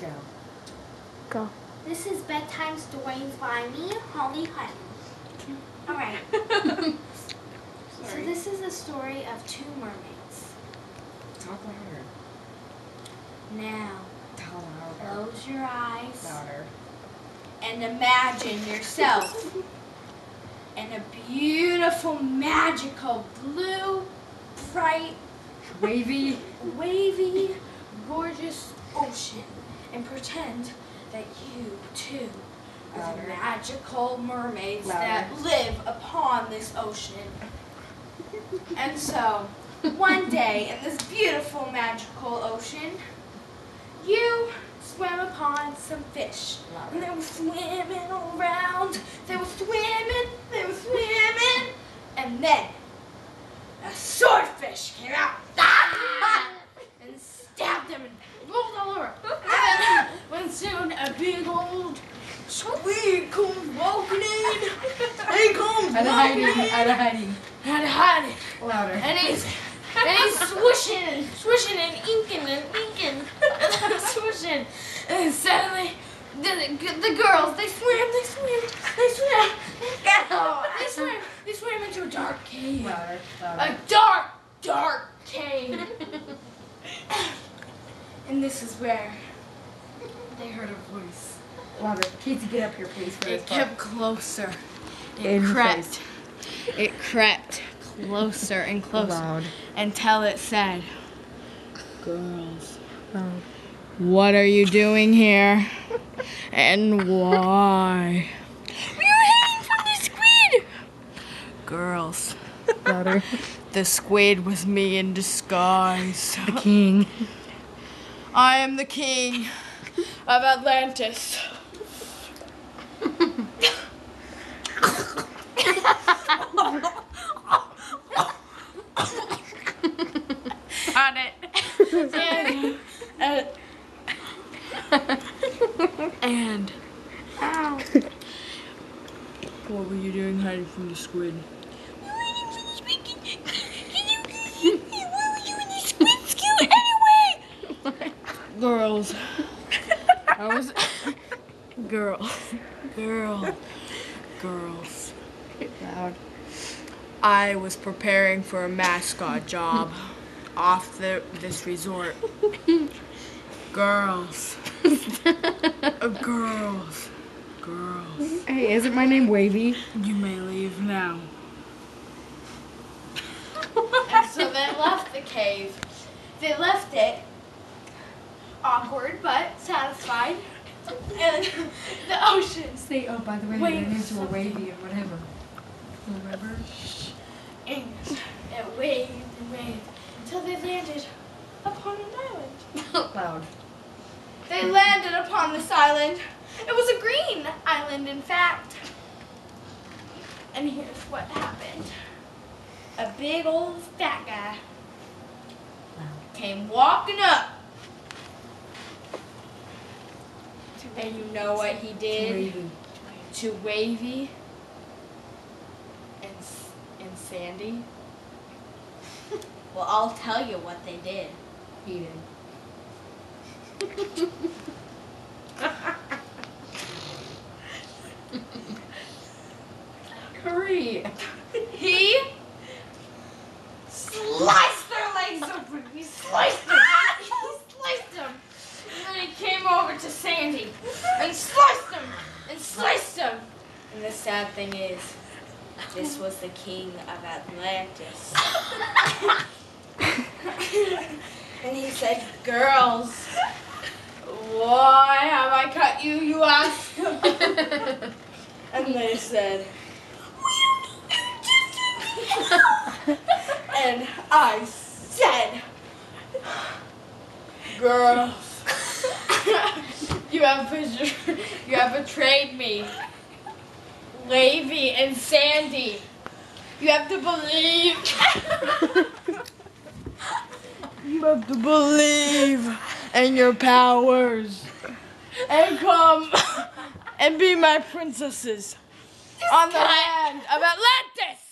Go. Go. This is bedtime stories by me, Hollie Hutton. All right. So this is a story of two mermaids. Talk louder. Now, Talk louder. close your eyes Louder. and imagine yourself in a beautiful, magical, blue, bright, Wavy. wavy, gorgeous ocean and pretend that you too are the magical mermaids Louder. that live upon this ocean. And so, one day in this beautiful, magical ocean, you swam upon some fish. And they were swimming around. They were swimming, they were swimming. And then a swordfish came out and stabbed them and rolled all over. And then when soon a big old squid comes walking in. He comes of walking hiding. in. Out of hiding. Out of hiding. Louder. And he's and he's swishing and swishing and inking and inking and swishing. And suddenly the, the girls they swim, they swim, they swim. They swim, they swim into a dark cave. Louder. A dark, dark cave. and this is where they heard a voice. Louder. Casey, get up here, please. For this It part. closer. It In your crept. It crept closer and closer Loud. until it said, Girls, Loud. what are you doing here? And why? We are hiding from the squid! Girls, Louder. the squid was me in disguise. The king. I am the king of Atlantis. On it. And, and, and Ow. what were you doing hiding from the squid? We were even finished making Where were you in the squid skew anyway? Girls. I was girls. Girl. Girls. Loud. I was preparing for a mascot job off the this resort. Girls. Uh, girls. Girls. Hey, isn't my name Wavy? You may leave now. and so they left the cave. They left it awkward but satisfied. And the ocean Say, oh, by the way, your names were something. Wavy and whatever. Remember? and it waved and waved until they landed upon an island. Loud. They landed upon this island. It was a green island, in fact. And here's what happened. A big old fat guy came walking up. And you know what he did Wavy. to Wavy and, and Sandy? well, I'll tell you what they did. He did. Hurry. He sliced their legs open. He sliced them. He sliced them. And then he came over to Sandy and sliced them and sliced them. And the sad thing is, this was the king of Atlantis. and he said, Girls, why have I cut you, you ask? and they said, and I said, girls, you have you have betrayed me, Wavy and Sandy. You have to believe. you have to believe in your powers and come and be my princesses on the land of Atlantis.